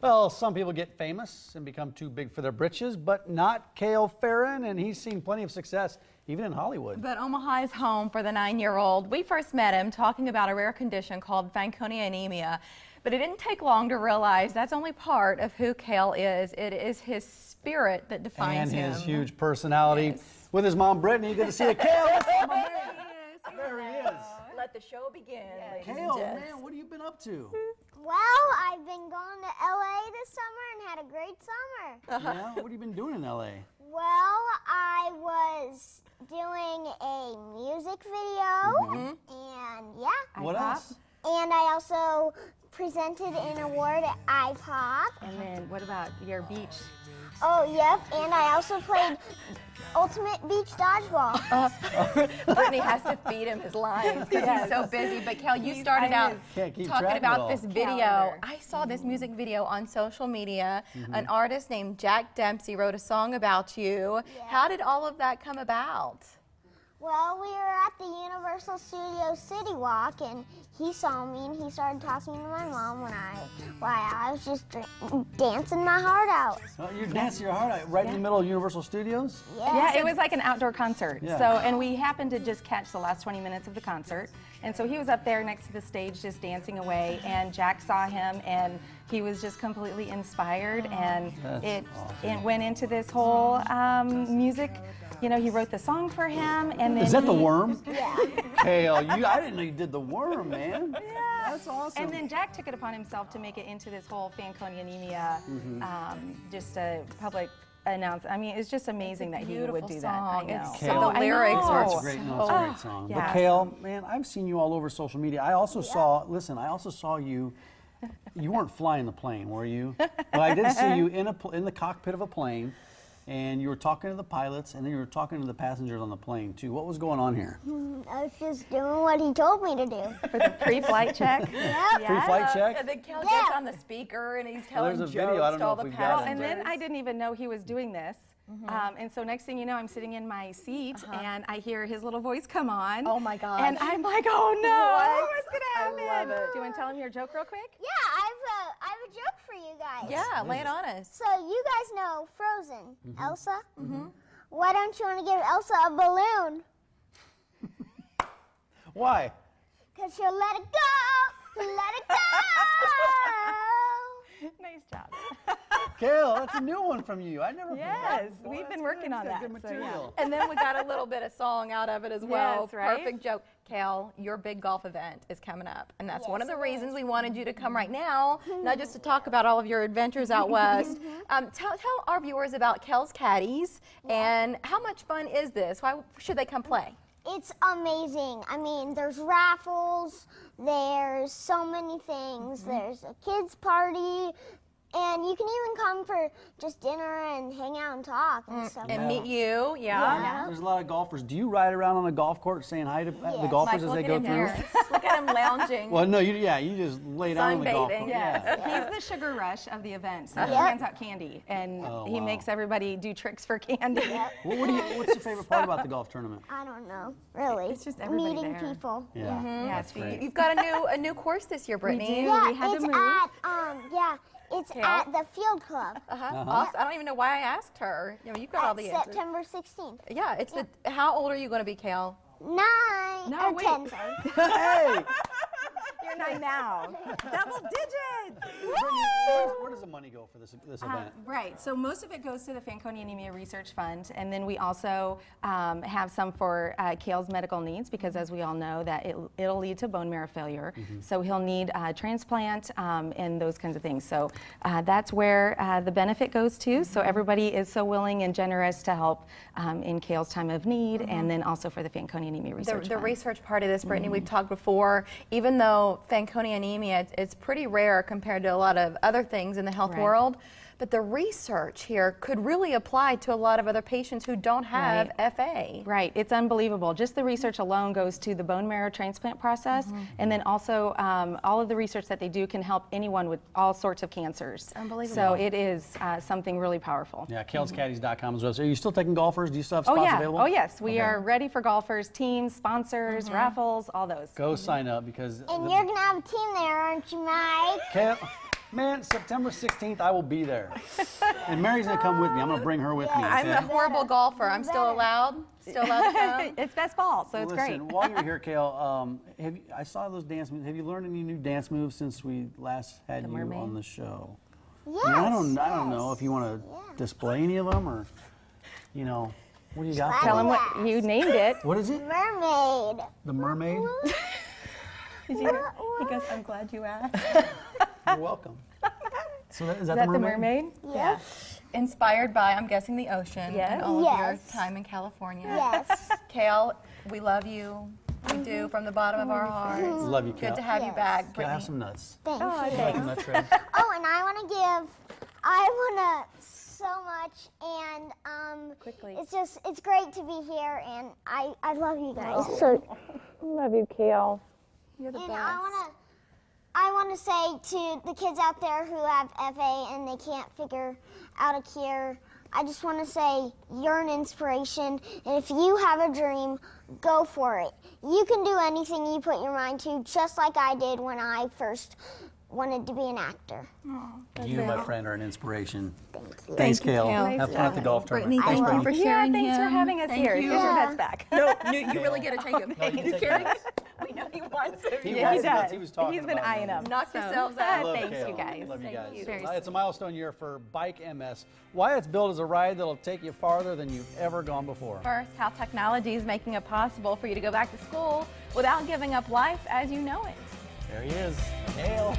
Well, some people get famous and become too big for their britches, but not Cale Ferrin, and he's seen plenty of success even in Hollywood. But Omaha is home for the nine-year-old. We first met him talking about a rare condition called Fanconi anemia. But it didn't take long to realize that's only part of who Cale is. It is his spirit that defines and him. And his huge personality. Yes. With his mom, Brittany, good to see you. Cale, that's my man. There he is. Let the show begin, ladies and Cale, man, what have you been up to? Well, I've been going to LA this summer and had a great summer. yeah, what have you been doing in LA? Well, I was doing a music video mm-hmm. and yeah. What iPop? else? And I also presented an award at iPop. And then what about your beach? Oh, yep. And I also played Ultimate Beach Dodgeball. Brittany has to feed him his lines because he's so busy. But Cale, you started out talking track of it about this video. Calendar. I saw this music video on social media. Mm-hmm. An artist named Jack Dempsey wrote a song about you. How did all of that come about? Well, we were at the Universal Studios City Walk, and he saw me, and he started talking to my mom when I, why I was just dr- dancing my heart out. Oh, you're dancing your heart out right in the middle of Universal Studios? Yeah, it was like an outdoor concert. Yeah. So, and we happened to just catch the last 20 minutes of the concert. And so he was up there next to the stage just dancing away, and Jack saw him, and he was just completely inspired, and That's it, awesome. it went into this whole um, music. You know, he wrote the song for him, and then Is that the worm? Yeah. Cale, you, I didn't know you did the worm, man. Yeah. That's awesome. And then Jack took it upon himself to make it into this whole Fanconi anemia, Mm-hmm. um, just a public announcement. I mean, it's just amazing that he would beautiful do that. I song. know. It's so- the lyrics are know. It's a great, no, it's a great song. But yeah. Cale, man, I've seen you all over social media. I also saw, listen, I also saw you. You weren't flying the plane, were you? But I did see you in a pl- in the cockpit of a plane, and you were talking to the pilots, and then you were talking to the passengers on the plane too. What was going on here? I was just doing what he told me to do. For the pre-flight check. Yep. Pre-flight check. And then Cale Yeah. gets on the speaker and he's telling there's a jokes video. I don't to know all if the we've got it. passengers. And then I didn't even know he was doing this. Um, and so next thing you know, I'm sitting in my seat and I hear his little voice come on. Oh my gosh. And I'm like, oh no, What? what's gonna I happen? love it. Do you want to tell him your joke real quick? Yeah, I've uh, I have a joke for you guys. Yeah, lay it on us. So you guys know Frozen, Elsa. Mm-hmm. Why don't you want to give Elsa a balloon? Why? Cause she'll let it go, let it go. nice job. Cale, that's a new one from you. I never. heard that Yes, before. we've That's been good. working on He's that, Good so, yeah. And then we got a little bit of song out of it as well. Yes, right? Perfect joke. Cal, your big golf event is coming up. And that's one of the it reasons we wanted you to come right now, not just to talk about all of your adventures out west. Um, tell, tell our viewers about Cale's Caddies and how much fun is this? Why should they come play? It's amazing. I mean, there's raffles, there's so many things. There's a kids party, and you can even come for just dinner and hang out and talk and stuff. And like meet you, yeah. Yeah. There's a lot of golfers. Do you ride around on a golf court saying hi to uh, the golfers Mike, as they look go at him through? here. look at him lounging. Well, no, you, yeah, you just lay down on the golf Sunbathing. course. Yes, Yeah. he's the sugar rush of the event. So he hands out candy, and Oh, he wow. makes everybody do tricks for candy. What, what do you, what's your favorite part about the golf tournament? I don't know, really. It's just everybody meeting there. people. Yeah, Yeah, that's so great. You've got a new a new course this year, Brittany. We do. Yeah, we had to it's move. at um yeah, it's Okay. at the field club. Uh-huh. Awesome. I don't even know why I asked her. You know, you've got all at the answers. September 16th. Yeah, it's the. How old are you going to be, Cale? Nine No, or wait. ten. hey, You're now. Double digits. where, where does the money go for this this Uh, event? right. So most of it goes to the Fanconi Anemia Research Fund, and then we also um, have some for uh, Cale's medical needs because, as we all know, that it, it'll lead to bone marrow failure. So he'll need uh, transplant um, and those kinds of things. So uh, that's where uh, the benefit goes to. So everybody is so willing and generous to help um, in Cale's time of need, and then also for the Fanconi Anemia Research the Fund. research part of this, Brittany, we've talked before. Even though Fanconi anemia, it's, it's pretty rare compared to a lot of other things in the health Right. world. But the research here could really apply to a lot of other patients who don't have FA. Right, it's unbelievable. Just the research alone goes to the bone marrow transplant process, Mm-hmm. and then also um, all of the research that they do can help anyone with all sorts of cancers. unbelievable. So it is uh, something really powerful. Yeah, calescaddies.com is website. Are you still taking golfers? Do you still have spots Oh yeah, available? oh yes, we Okay. are ready for golfers, teams, sponsors, Mm-hmm. raffles, all those. Go sign up because And the- you're gonna have a team there, aren't you, Mike? Cale, Man, September 16th, I will be there. And Mary's gonna come with me. I'm gonna bring her with me. I'm a horrible golfer. I'm still allowed. Still allowed to come. it's best ball, so it's Listen, great. while you're here, Cale, um, have you, I saw those dance moves. Have you learned any new dance moves since we last had you mermaid? on the show? Yes. I, mean, I don't, I don't know if you want to Yeah. display any of them or, you know, what do you got? Tell for him what you named it. What is it? Mermaid. The mermaid. He goes, I'm glad you asked. You're welcome. So that, is that, Is that the the mermaid? mermaid? Yeah. Inspired by, I'm guessing, the ocean Yes. and all of your time in California. Yes. Cale, we love you. We do mm-hmm. from the bottom of our mm-hmm. hearts. Mm-hmm. Love you, Cale. Good to have you Yes. back, Can I have some nuts? Thank Oh, you. Like thanks. nut tray. Oh, and I want to give, I want to so much, and um, Quickly. it's just, it's great to be here, and I, I love you guys. Oh. So, Love you, Cale. You're the and best. I want to, I want to say to the kids out there who have FA and they can't figure out a cure, I just want to say you're an inspiration, and if you have a dream, go for it. You can do anything you put your mind to, just like I did when I first wanted to be an actor. You, my friend, are an inspiration. Thank you. Thanks, Cale. Cale. Have fun at the golf tournament. thank Thanks, you for Brittany. Yeah, sharing thanks for having us Thank here. you. Here's your Yeah. pets back. No, you, you really get to take him. No, you can take him. we know he wants to. He Yeah, he was, that's- does. he was talking He's been about eyeing me. them. Knock So, yourselves out. Thanks, Cale. you guys. Love you Thank guys. you. Uh, It's a milestone year for Bike MS. Why it's built as a ride that'll take you farther than you've ever gone before. First, how technology is making it possible for you to go back to school without giving up life as you know it. There he is, Cale.